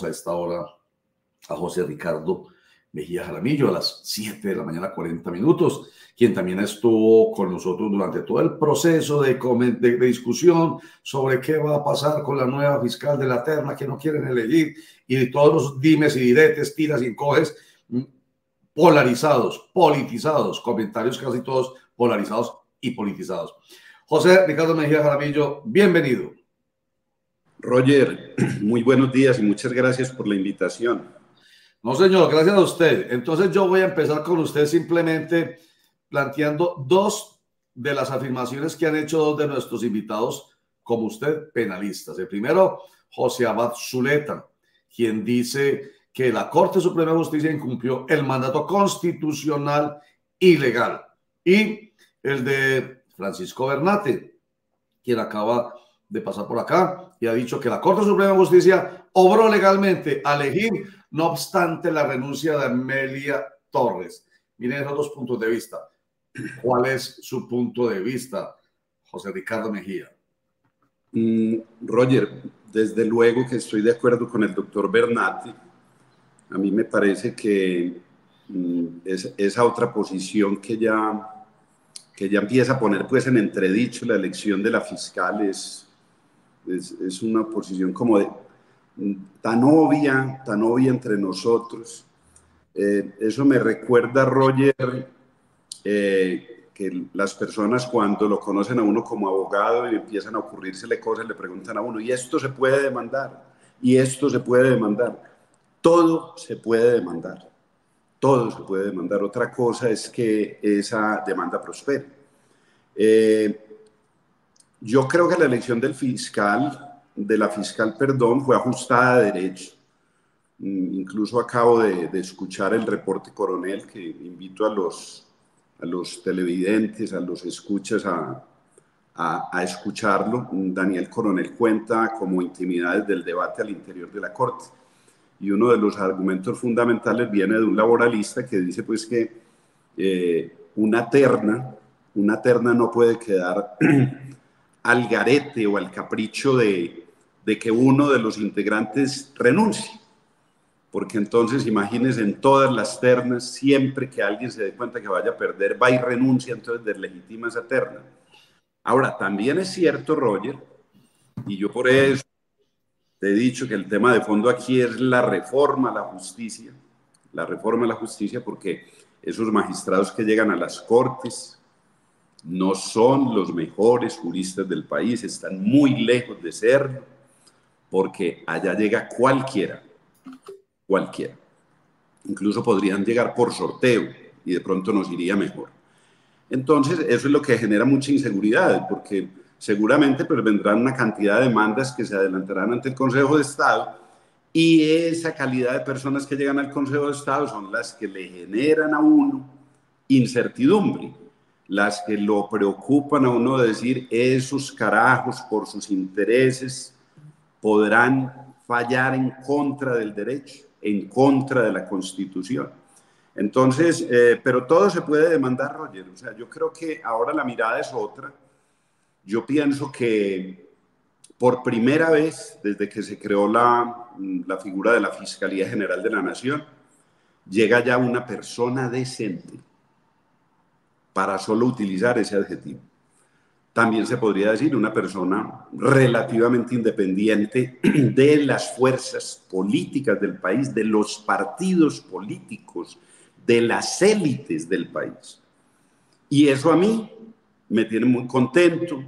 Saludamos a esta hora a José Ricardo Mejía Jaramillo a las 7 de la mañana, 40 minutos, quien también estuvo con nosotros durante todo el proceso de, de, discusión sobre qué va a pasar con la nueva fiscal de la terna que no quieren elegir y todos los dimes y diretes, tiras y coges mm, polarizados, politizados, comentarios casi todos polarizados y politizados. José Ricardo Mejía Jaramillo, bienvenido. Roger, muy buenos días y muchas gracias por la invitación. No, señor, gracias a usted. Entonces yo voy a empezar con usted simplemente planteando dos de las afirmaciones que han hecho dos de nuestros invitados, como usted, penalistas. El primero, José Abad Zuleta, quien dice que la Corte Suprema de Justicia incumplió el mandato constitucional ilegal. Y el de Francisco Bernate, quien acaba de pasar por acá y ha dicho que la Corte Suprema de Justicia obró legalmente a elegir no obstante la renuncia de Amelia Torres. Miren esos dos puntos de vista. ¿Cuál es su punto de vista, José Ricardo Mejía? Mm, Roger, desde luego que estoy de acuerdo con el doctor Bernati. A mí me parece que mm, es, esa otra posición que ya, que ya empieza a poner pues en entredicho la elección de la fiscal es, es, es una posición como de, tan obvia, tan obvia entre nosotros. Eh, eso me recuerda, Roger, eh, que las personas cuando lo conocen a uno como abogado y empiezan a ocurrírsele cosas, le preguntan a uno, ¿y esto se puede demandar? ¿Y esto se puede demandar? Todo se puede demandar. Todo se puede demandar. Otra cosa es que esa demanda prospere. Eh, yo creo que la elección del fiscal de la fiscal, perdón, fue ajustada a derecho. Mm, incluso acabo de, escuchar el reporte coronel que invito a los, a los televidentes, a los escuchas a, a, escucharlo. Daniel Coronel cuenta como intimidades del debate al interior de la Corte. Y uno de los argumentos fundamentales viene de un laboralista que dice pues que eh, una terna, una terna no puede quedar al garete o al capricho de, de que uno de los integrantes renuncie. Porque entonces imagínense en todas las ternas, siempre que alguien se dé cuenta que vaya a perder, va y renuncia, entonces deslegitima esa terna. Ahora, también es cierto, Roger, y yo por eso te he dicho que el tema de fondo aquí es la reforma a la justicia, la reforma a la justicia, porque esos magistrados que llegan a las cortes no son los mejores juristas del país, están muy lejos de serlo porque allá llega cualquiera, cualquiera. Incluso podrían llegar por sorteo y de pronto nos iría mejor. Entonces, eso es lo que genera mucha inseguridad, porque seguramente pues, vendrán una cantidad de demandas que se adelantarán ante el Consejo de Estado y esa calidad de personas que llegan al Consejo de Estado son las que le generan a uno incertidumbre, las que lo preocupan a uno de decir esos carajos por sus intereses podrán fallar en contra del derecho, en contra de la Constitución. Entonces, eh, pero todo se puede demandar, Roger. O sea, yo creo que ahora la mirada es otra. Yo pienso que por primera vez desde que se creó la, la figura de la Fiscalía General de la Nación, llega ya una persona decente para solo utilizar ese adjetivo también se podría decir una persona relativamente independiente de las fuerzas políticas del país, de los partidos políticos, de las élites del país. Y eso a mí me tiene muy contento.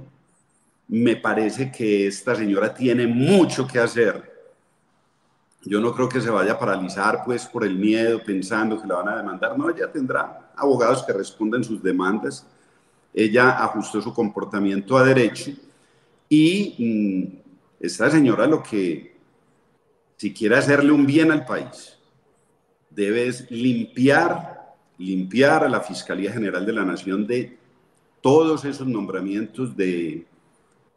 Me parece que esta señora tiene mucho que hacer. Yo no creo que se vaya a paralizar pues por el miedo pensando que la van a demandar. No, ella tendrá abogados que respondan sus demandas. Ella ajustó su comportamiento a derecho y mm, esta señora lo que, si quiere hacerle un bien al país, debe limpiar, limpiar a la Fiscalía General de la Nación de todos esos nombramientos de,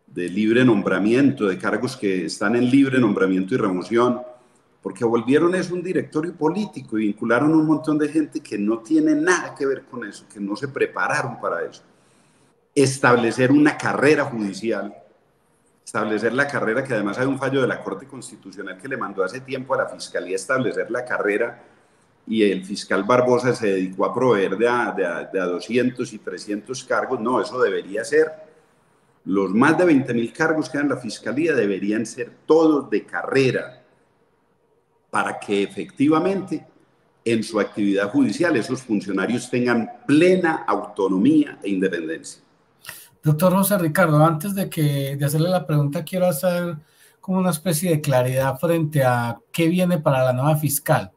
de libre nombramiento, de cargos que están en libre nombramiento y remoción, porque volvieron eso un directorio político y vincularon un montón de gente que no tiene nada que ver con eso, que no se prepararon para eso establecer una carrera judicial establecer la carrera, que además hay un fallo de la Corte Constitucional que le mandó hace tiempo a la Fiscalía establecer la carrera y el fiscal Barbosa se dedicó a proveer de a, de 200 y 300 cargos. No, eso debería ser. Los más de 20 mil cargos que hay en la Fiscalía deberían ser todos de carrera para que efectivamente en su actividad judicial esos funcionarios tengan plena autonomía e independencia. Doctor José Ricardo, antes de, que, de hacerle la pregunta, quiero hacer como una especie de claridad frente a qué viene para la nueva fiscal.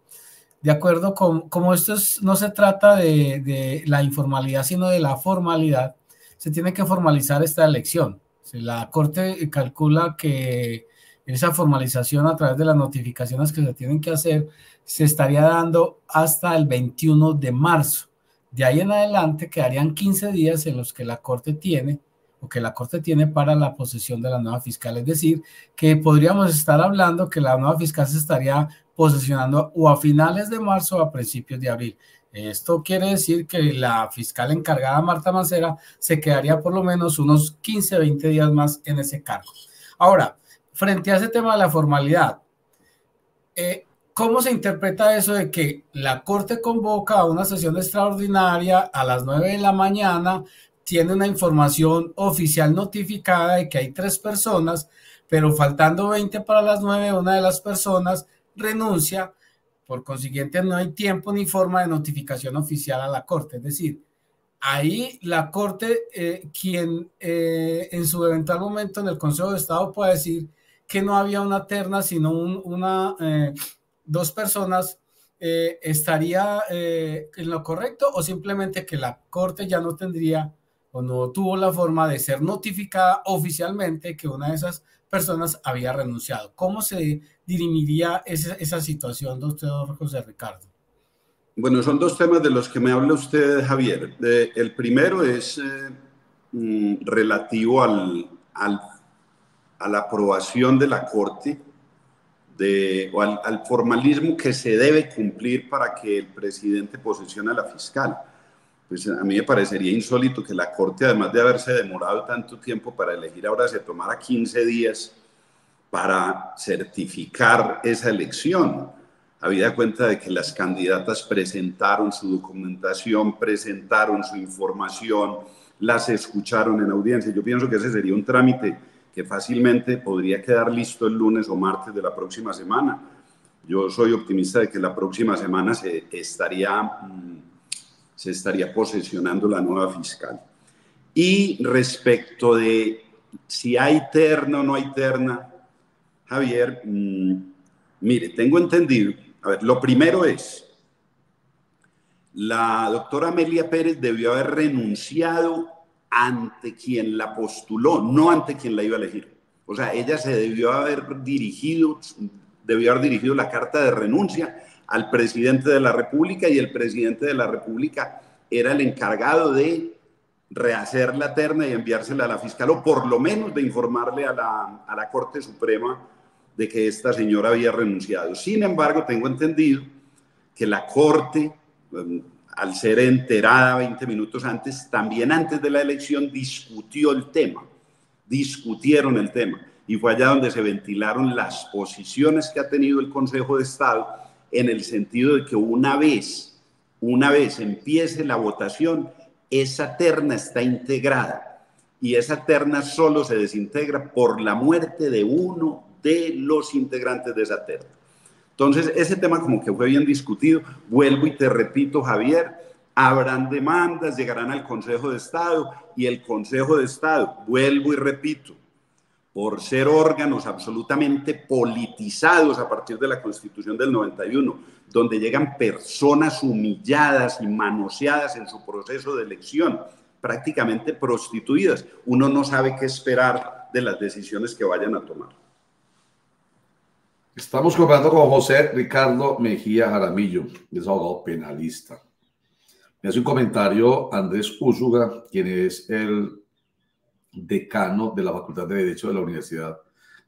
De acuerdo con, como esto no se trata de, de, la informalidad, sino de la formalidad, se tiene que formalizar esta elección. La Corte calcula que esa formalización a través de las notificaciones que se tienen que hacer se estaría dando hasta el 21 de marzo. De ahí en adelante quedarían 15 días en los que la Corte tiene o que la Corte tiene para la posesión de la nueva fiscal. Es decir, que podríamos estar hablando que la nueva fiscal se estaría posesionando o a finales de marzo o a principios de abril. Esto quiere decir que la fiscal encargada, Marta Mancera, se quedaría por lo menos unos 15, 20 días más en ese cargo. Ahora, frente a ese tema de la formalidad, eh, ¿Cómo se interpreta eso de que la Corte convoca a una sesión extraordinaria a las 9 de la mañana, tiene una información oficial notificada de que hay tres personas, pero faltando 20 para las 9, una de las personas renuncia, por consiguiente no hay tiempo ni forma de notificación oficial a la Corte. Es decir, ahí la Corte, eh, quien eh, en su eventual momento en el Consejo de Estado puede decir que no había una terna, sino una... Eh, dos personas eh, estaría eh, en lo correcto o simplemente que la Corte ya no tendría o no tuvo la forma de ser notificada oficialmente que una de esas personas había renunciado. ¿Cómo se dirimiría esa, esa situación, doctor José Ricardo? Bueno, son dos temas de los que me habla usted, Javier. el primero es mm, relativo al, a la aprobación de la Corte o al, formalismo que se debe cumplir para que el presidente posesione a la fiscal. Pues a mí me parecería insólito que la Corte, además de haberse demorado tanto tiempo para elegir, ahora se tomara 15 días para certificar esa elección. Habida cuenta de que las candidatas presentaron su documentación, presentaron su información, las escucharon en audiencia. Yo pienso que ese sería un trámite que fácilmente podría quedar listo el lunes o martes de la próxima semana. Yo soy optimista de que la próxima semana se estaría, mm, se estaría posesionando la nueva fiscal. Y respecto de si hay terna o no hay terna, Javier, mm, mire, tengo entendido, a ver, lo primero es, la doctora Amelia Pérez debió haber renunciado ante quien la postuló, no ante quien la iba a elegir. O sea, ella se debió haber dirigido, debió haber dirigido la carta de renuncia al presidente de la República y el presidente de la República era el encargado de rehacer la terna y enviársela a la fiscal o por lo menos de informarle a la, a la Corte Suprema de que esta señora había renunciado. Sin embargo, tengo entendido que la Corte, em, al ser enterada 20 minutos antes, también antes de la elección discutió el tema, discutieron el tema. Y fue allá donde se ventilaron las posiciones que ha tenido el Consejo de Estado en el sentido de que una vez, una vez empiece la votación, esa terna está integrada y esa terna solo se desintegra por la muerte de uno de los integrantes de esa terna. Entonces, ese tema como que fue bien discutido. Vuelvo y te repito, Javier, habrán demandas, llegarán al Consejo de Estado y el Consejo de Estado, vuelvo y repito, por ser órganos absolutamente politizados a partir de la Constitución del 91, donde llegan personas humilladas y manoseadas en su proceso de elección, prácticamente prostituidas. Uno no sabe qué esperar de las decisiones que vayan a tomar. Estamos conversando con José Ricardo Mejía Jaramillo, es abogado penalista. Me hace un comentario Andrés Úsuga, quien es el decano de la Facultad de Derecho de la Universidad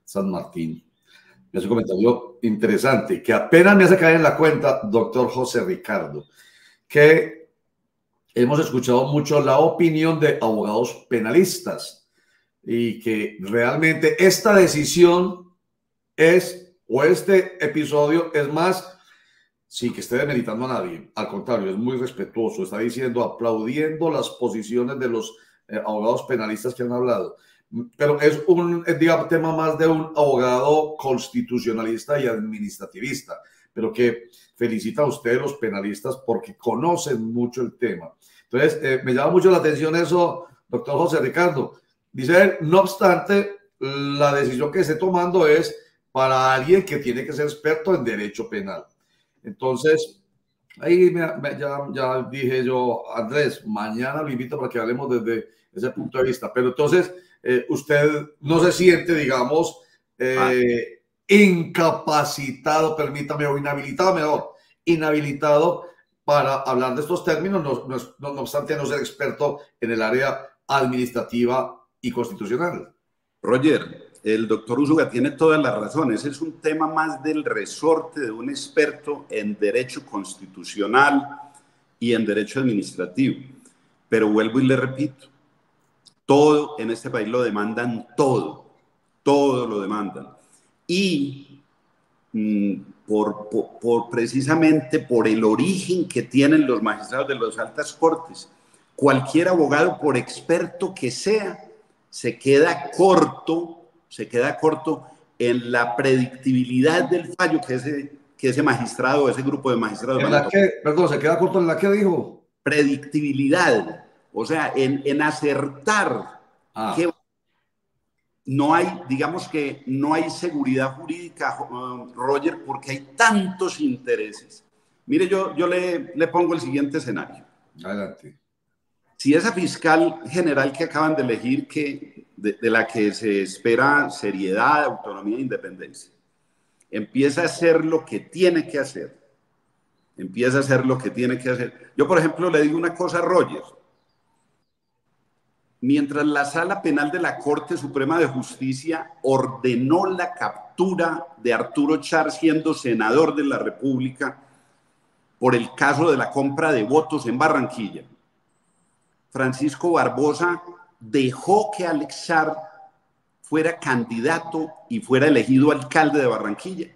San Martín. Me hace un comentario interesante, que apenas me hace caer en la cuenta, doctor José Ricardo, que hemos escuchado mucho la opinión de abogados penalistas y que realmente esta decisión es, o este episodio es más, sí, que esté demeritando a nadie. Al contrario, es muy respetuoso. Está diciendo, aplaudiendo las posiciones de los eh, abogados penalistas que han hablado. Pero es un digamos, tema más de un abogado constitucionalista y administrativista, pero que felicita a ustedes los penalistas porque conocen mucho el tema. Entonces, eh, me llama mucho la atención eso, doctor José Ricardo. Dice él, no obstante, la decisión que esté tomando es para alguien que tiene que ser experto en derecho penal. Entonces, ahí ya, ya dije yo, Andrés, mañana lo invito para que hablemos desde ese punto de vista. Pero entonces, eh, usted no se siente, digamos, eh, incapacitado, permítame, o inhabilitado, mejor, inhabilitado para hablar de estos términos, no, no obstante no ser experto en el área administrativa y constitucional. Roger, el doctor Usuga tiene todas las razones. Es un tema más del resorte de un experto en derecho constitucional y en derecho administrativo. Pero vuelvo y le repito, todo en este país lo demandan todo, todo lo demandan. Y mm, por, por, precisamente por el origen que tienen los magistrados de las altas cortes, cualquier abogado, por experto que sea, se queda corto se queda corto en la predictibilidad del fallo que ese, que ese magistrado, ese grupo de magistrados... ¿En la que, perdón, se queda corto en la que dijo? Predictibilidad, o sea, en, en acertar ah. que no hay, digamos que no hay seguridad jurídica, uh, Roger, porque hay tantos intereses. Mire, yo, yo le, le pongo el siguiente escenario. Adelante. Si esa fiscal general que acaban de elegir, que, de, la que se espera seriedad, autonomía e independencia, empieza a hacer lo que tiene que hacer, empieza a hacer lo que tiene que hacer. Yo, por ejemplo, le digo una cosa a Roger. Mientras la sala penal de la Corte Suprema de Justicia ordenó la captura de Arturo Char siendo senador de la República por el caso de la compra de votos en Barranquilla, Francisco Barbosa dejó que Alex Char fuera candidato y fuera elegido alcalde de Barranquilla,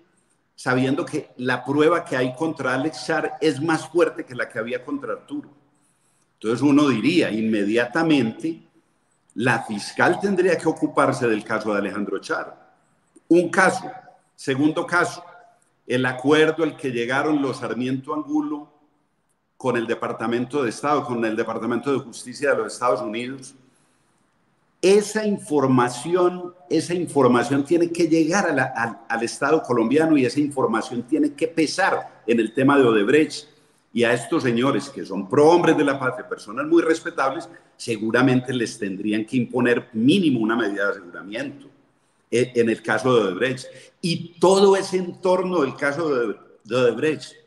sabiendo que la prueba que hay contra Alex Char es más fuerte que la que había contra Arturo. Entonces uno diría, inmediatamente, la fiscal tendría que ocuparse del caso de Alejandro Char. Un caso. Segundo caso, el acuerdo al que llegaron los Sarmiento Angulo con el Departamento de Estado, con el Departamento de Justicia de los Estados Unidos. Esa información, esa información tiene que llegar al Estado colombiano y esa información tiene que pesar en el tema de Odebrecht. Y a estos señores que son prohombres de la patria, personas muy respetables, seguramente les tendrían que imponer mínimo una medida de aseguramiento eh, en el caso de Odebrecht. Y todo ese entorno del caso de Odebrecht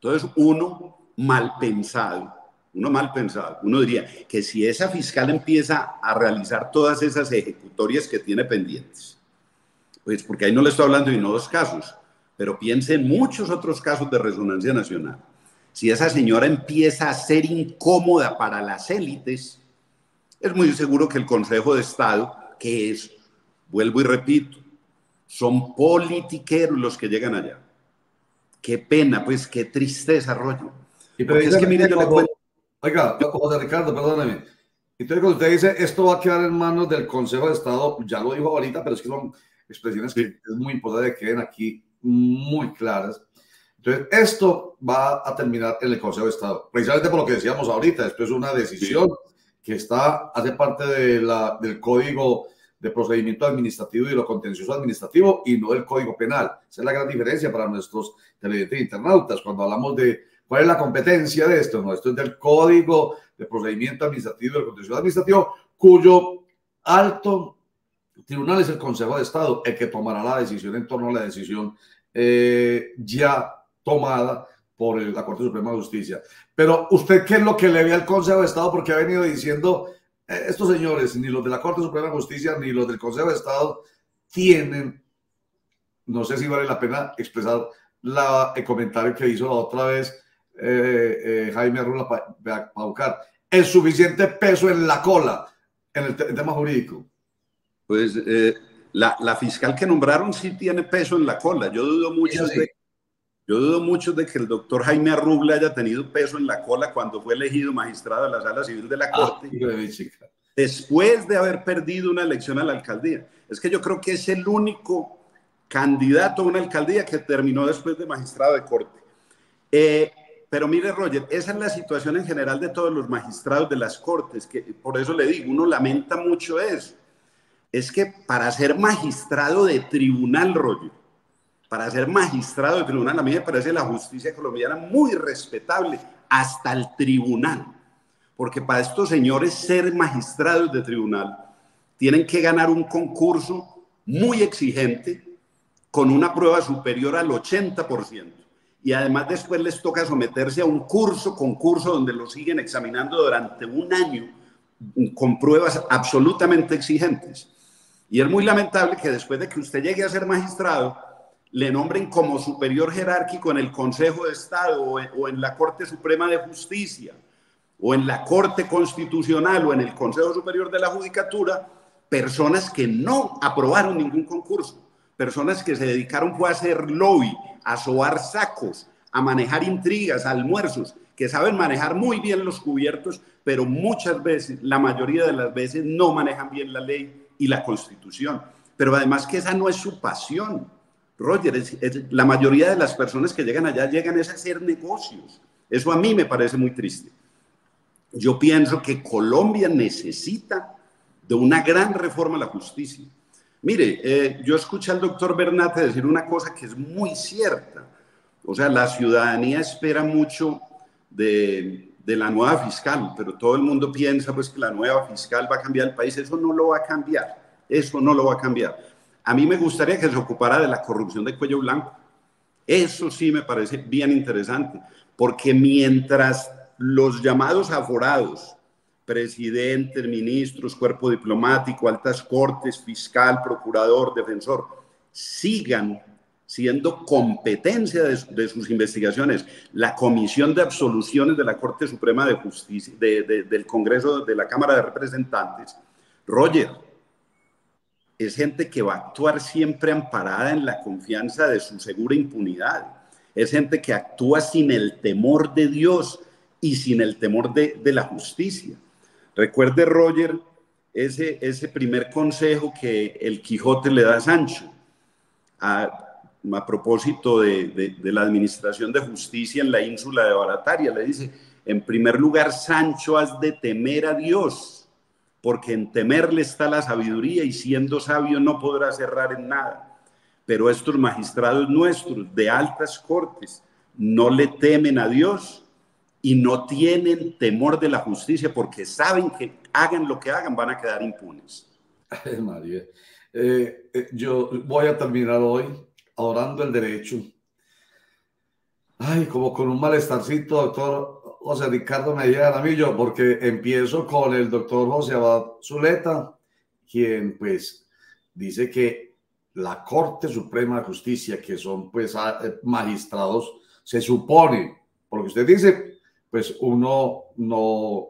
entonces, uno mal pensado, uno mal pensado, uno diría que si esa fiscal empieza a realizar todas esas ejecutorias que tiene pendientes, pues porque ahí no le estoy hablando de no dos casos, pero piense en muchos otros casos de resonancia nacional. Si esa señora empieza a ser incómoda para las élites, es muy seguro que el Consejo de Estado, que es, vuelvo y repito, son politiqueros los que llegan allá Qué pena, pues qué triste desarrollo. Y pero es que mire, Oiga, José Ricardo, perdóneme. Entonces, cuando usted dice esto va a quedar en manos del Consejo de Estado, ya lo dijo ahorita, pero es que son expresiones que es muy importante que queden aquí muy claras. Entonces, esto va a terminar en el Consejo de Estado, precisamente por lo que decíamos ahorita. Esto es una decisión que está, hace parte de la, del Código de procedimiento administrativo y lo contencioso administrativo y no del código penal. Esa es la gran diferencia para nuestros televidentes internautas. Cuando hablamos de cuál es la competencia de esto, no, esto es del código de procedimiento administrativo y de contencioso administrativo, cuyo alto tribunal es el Consejo de Estado, el que tomará la decisión en torno a la decisión eh, ya tomada por la Corte Suprema de Justicia. Pero usted, ¿qué es lo que le ve al Consejo de Estado? Porque ha venido diciendo eh, estos señores, ni los de la Corte Suprema de Justicia, ni los del Consejo de Estado, tienen, no sé si vale la pena expresar la, el comentario que hizo la otra vez eh, eh, Jaime Arrula Paucar, el suficiente peso en la cola en el, tema jurídico? Pues eh, la, la, fiscal que nombraron sí tiene peso en la cola. Yo dudo mucho de, yo dudo mucho de que el doctor Jaime Arruble haya tenido peso en la cola cuando fue elegido magistrado de la Sala Civil de la ah, Corte. después de haber perdido una elección a la alcaldía. Es que yo creo que es el único candidato a una alcaldía que terminó después de magistrado de corte. Eh, pero mire, Roger, esa es la situación en general de todos los magistrados de las cortes, que por eso le digo, uno lamenta mucho eso. Es que para ser magistrado de tribunal, Roger, para ser magistrado de tribunal, a mí me parece la justicia colombiana muy respetable, hasta el tribunal. Porque para estos señores ser magistrados de tribunal tienen que ganar un concurso muy exigente con una prueba superior al 80% y además después les toca someterse a un curso, concurso donde lo siguen examinando durante un año con pruebas absolutamente exigentes. Y es muy lamentable que después de que usted llegue a ser magistrado, le nombren como superior jerárquico en el Consejo de Estado o en la Corte Suprema de Justicia o en la Corte Constitucional o en el Consejo Superior de la Judicatura personas que no aprobaron ningún concurso personas que se dedicaron fue a hacer lobby, a sobar sacos, a manejar intrigas, almuerzos, que saben manejar muy bien los cubiertos, pero muchas veces, la mayoría de las veces, no manejan bien la ley y la constitución. Pero además que esa no es su pasión. Roger, la mayoría de las personas que llegan allá llegan a hacer negocios. Eso a mí me parece muy triste. Yo pienso que Colombia necesita de una gran reforma a la justicia Mire, eh, yo escuché al doctor Bernate decir una cosa que es muy cierta. O sea, la ciudadanía espera mucho de, de, la nueva fiscal, pero todo el mundo piensa pues que la nueva fiscal va a cambiar el país. Eso no lo va a cambiar. Eso no lo va a cambiar. A mí me gustaría que se ocupara de la corrupción de cuello blanco. Eso sí me parece bien interesante, porque mientras los llamados aforados presidentes, ministros, cuerpo diplomático, altas cortes, fiscal, procurador, defensor, sigan siendo competencia de, sus investigaciones. La Comisión de Absoluciones de la Corte Suprema de Justicia, del Congreso, de la Cámara de Representantes, Roger, es gente que va a actuar siempre amparada en la confianza de su segura impunidad. Es gente que actúa sin el temor de Dios y sin el temor de la justicia. Recuerde, Roger, ese, ese primer consejo que el Quijote le da a Sancho a, propósito de, la administración de justicia en la ínsula de Barataria. Le dice, en primer lugar, Sancho, has de temer a Dios, porque en temerle está la sabiduría y siendo sabio no podrás errar en nada. Pero estos magistrados nuestros de altas cortes no le temen a Dios y no tienen temor de la justicia porque saben que hagan lo que hagan van a quedar impunes. María, eh, eh, yo voy a terminar hoy adorando el derecho. Ay, como con un malestarcito, doctor José Ricardo me a mí yo, porque empiezo con el doctor José Abad Zuleta, quien pues dice que la Corte Suprema de Justicia, que son pues eh, magistrados, se supone, porque usted dice, pues uno no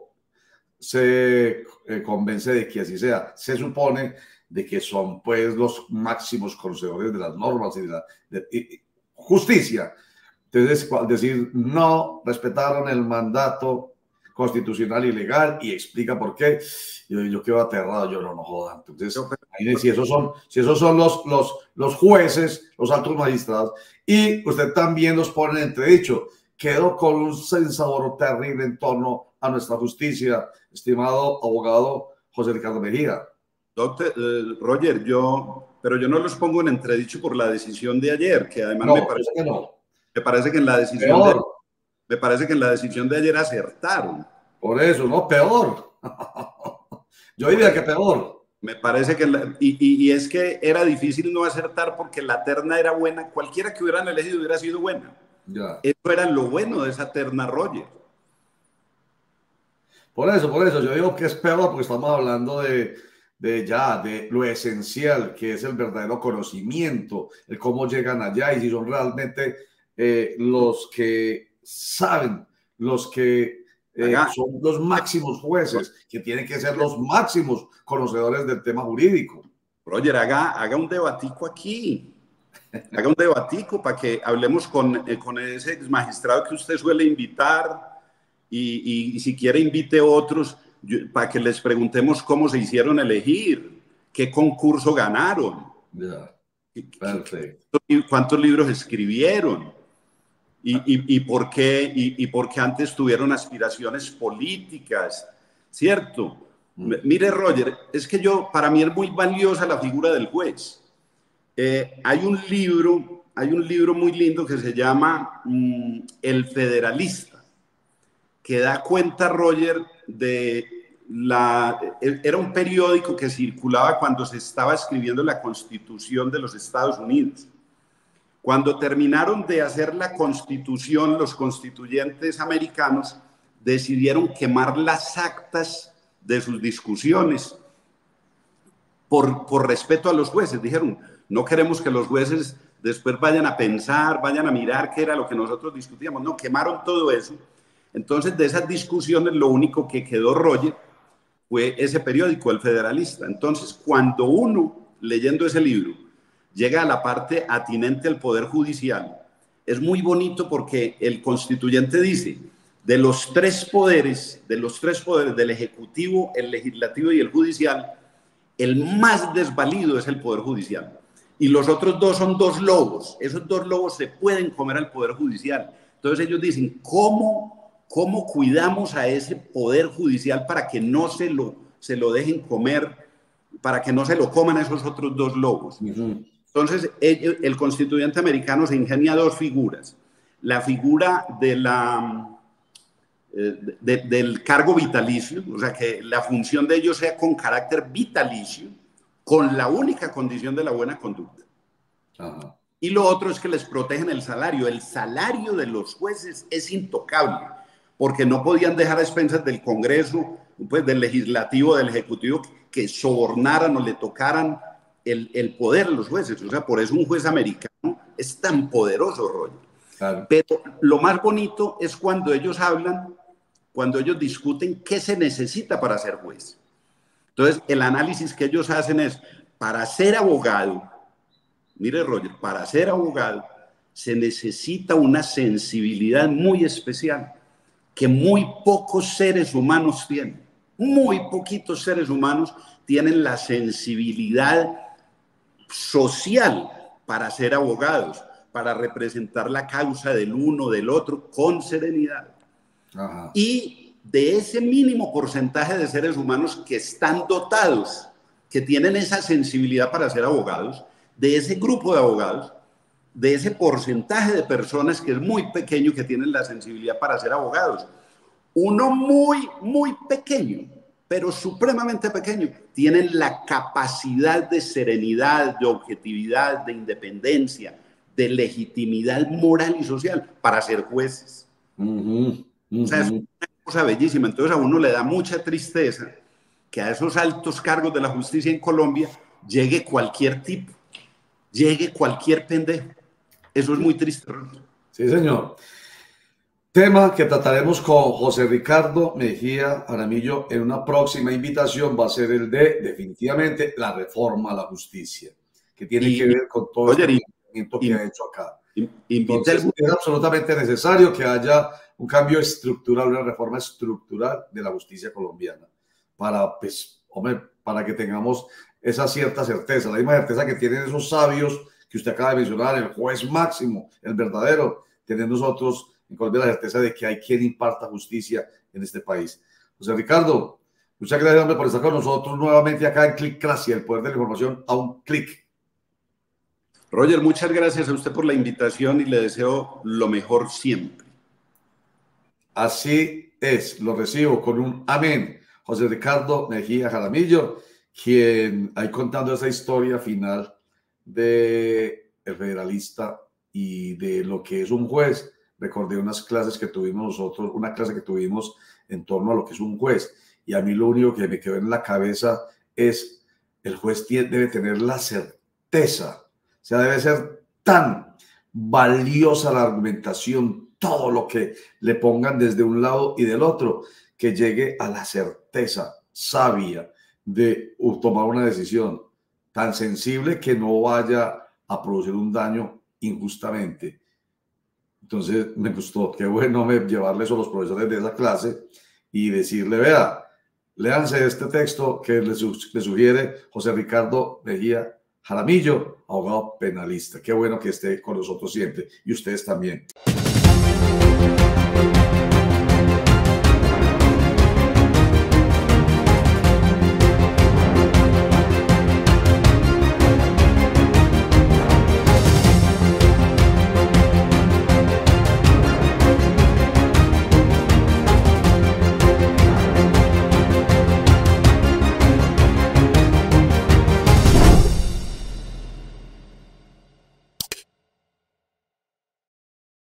se eh, convence de que así sea. Se supone de que son pues los máximos conocedores de las normas y de la justicia. Entonces, decir no respetaron el mandato constitucional y legal y explica por qué, yo, yo quedo aterrado, yo no, no jodan. Entonces, si esos son, si esos son los, los, los jueces, los altos magistrados, y usted también los pone en entredicho, quedó con un sensabor terrible en torno a nuestra justicia, estimado abogado José Ricardo Mejía. Doctor eh, Roger, yo, pero yo no los pongo en entredicho por la decisión de ayer, que además me parece que no. Me parece que en la decisión de, me parece que en la decisión de ayer acertaron. Por eso, no, peor. yo diría que peor. Me parece que, y, y, es que era difícil no acertar porque la terna era buena, cualquiera que hubieran elegido hubiera sido buena. Eso era lo bueno de esa terna Roger. Por eso, por eso, yo digo que es peor porque estamos hablando de, de ya, de lo esencial que es el verdadero conocimiento, el cómo llegan allá y si son realmente eh, los que saben, los que eh, son los máximos jueces, que tienen que ser los máximos conocedores del tema jurídico. Roger, haga, haga un debatico aquí. Haga un debatico para que hablemos con, eh, con ese magistrado que usted suele invitar y, y, si quiere invite otros para que les preguntemos cómo se hicieron elegir, qué concurso ganaron, perfecto. cuántos libros escribieron y, y, por qué, y, por qué antes tuvieron aspiraciones políticas, ¿cierto? Mm. Mire, Roger, es que yo, para mí es muy valiosa la figura del juez. Eh, hay un libro, hay un libro muy lindo que se llama mm, El Federalista, que da cuenta, Roger, de la... E, era un periódico que circulaba cuando se estaba escribiendo la Constitución de los Estados Unidos. Cuando terminaron de hacer la constitución, los constituyentes americanos decidieron quemar las actas de sus discusiones por, por respeto a los jueces. Dijeron, no queremos que los jueces después vayan a pensar, vayan a mirar qué era lo que nosotros discutíamos. No, quemaron todo eso. Entonces, de esas discusiones, lo único que quedó, Roger, fue ese periódico, El Federalista. Entonces, cuando uno, leyendo ese libro, llega a la parte atinente al Poder Judicial, es muy bonito porque el constituyente dice, de los tres poderes, de los tres poderes, del Ejecutivo, el Legislativo y el Judicial, el más desvalido es el Poder Judicial. Y los otros dos son dos lobos. Esos dos lobos se pueden comer al Poder Judicial. Entonces ellos dicen, ¿cómo, cómo cuidamos a ese Poder Judicial para que no se lo, se lo dejen comer, para que no se lo coman esos otros dos lobos? Entonces, el, constituyente americano se ingenia dos figuras. La figura de la, eh, del cargo vitalicio, o sea, que la función de ellos sea con carácter vitalicio, con la única condición de la buena conducta. Y lo otro es que les protegen el salario. El salario de los jueces es intocable, porque no podían dejar a expensas del Congreso, pues del legislativo, del ejecutivo, que sobornaran o le tocaran el, poder de los jueces. O sea, por eso un juez americano es tan poderoso, Roger. Pero lo más bonito es cuando ellos hablan, cuando ellos discuten qué se necesita para ser juez. Entonces, el análisis que ellos hacen es, para ser abogado, mire Roger, para ser abogado se necesita una sensibilidad muy especial que muy pocos seres humanos tienen. Muy poquitos seres humanos tienen la sensibilidad social para ser abogados, para representar la causa del uno, del otro, con serenidad. Y de ese mínimo porcentaje de seres humanos que están dotados, que tienen esa sensibilidad para ser abogados, de ese grupo de abogados, de ese porcentaje de personas que es muy pequeño que tienen la sensibilidad para ser abogados. Uno muy, muy pequeño pero supremamente pequeños, tienen la capacidad de serenidad, de objetividad, de independencia, de legitimidad moral y social para ser jueces. O sea, es una cosa bellísima. Entonces a uno le da mucha tristeza que a esos altos cargos de la justicia en Colombia llegue cualquier tipo, llegue cualquier pendejo. Eso es muy triste. Sí, señor. Tema que trataremos con José Ricardo Mejía Aramillo en una próxima invitación va a ser el de definitivamente la reforma a la justicia, que tiene que ver con todo el movimiento que ha hecho acá. Entonces, es absolutamente necesario que haya un cambio estructural, una reforma estructural de la justicia colombiana para, pues, para que tengamos esa cierta certeza, la misma certeza que tienen esos sabios que usted acaba de mencionar, el juez máximo, el verdadero, tenemos nosotros en Colombia la certeza de que hay quien imparta justicia en este país. José Ricardo, muchas gracias por estar con nosotros nuevamente acá en Clicracia, el poder de la información a un clic. Roger, muchas gracias a usted por la invitación y le deseo lo mejor siempre. Así es, lo recibo con un amén. José Ricardo Mejía Jaramillo, quien ahí contando esa historia final de el federalista y de lo que es un juez recordé unas clases que tuvimos nosotros, una clase que tuvimos en torno a lo que es un juez. Y a mí lo único que me quedó en la cabeza es, el juez debe tener la certeza, o sea, debe ser tan valiosa la argumentación, todo lo que le pongan desde un lado y del otro, que llegue a la certeza sabia de tomar una decisión tan sensible que no vaya a producir un daño injustamente. Entonces me gustó, qué bueno me llevarle eso a los profesores de esa clase y decirle, vea, léanse este texto que le, sugiere José Ricardo Mejía Jaramillo, abogado penalista. Qué bueno que esté con nosotros siempre y ustedes también.